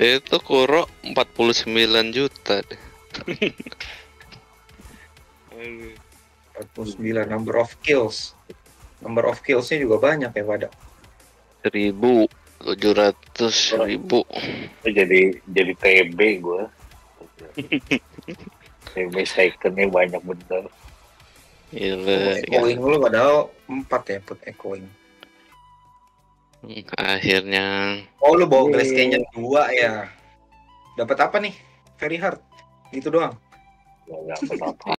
Itu Kuro 49 juta deh. Aduh. 49 number of kills. Number of killsnya juga banyak ya pada. Seribu tujuh ratus ribu. Jadi jadi TB gue. TB secondnya banyak bener. Gila. Ya. Echoing lu padahal 4 ya put echoing. Akhirnya Oh lu bawa. Glass Canyon 2 ya. Dapat apa nih? Very hard. Gitu doang. Gak apa-apa.